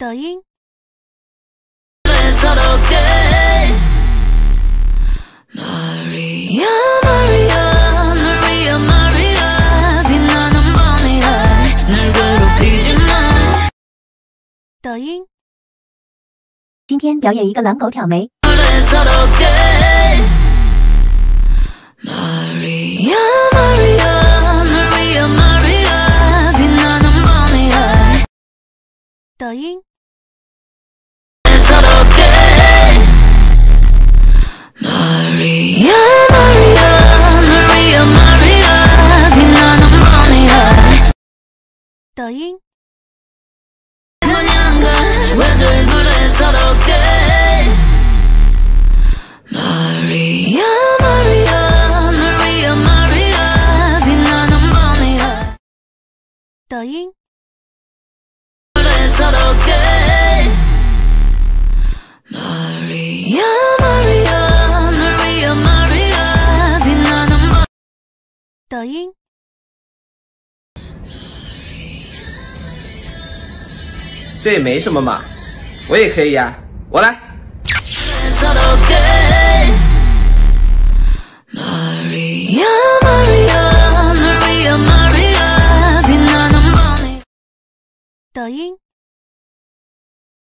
抖音。抖音。今天表演一个狼狗挑眉。抖音。抖音。抖音。抖音。这也没什么嘛，我也可以呀，我来。抖音。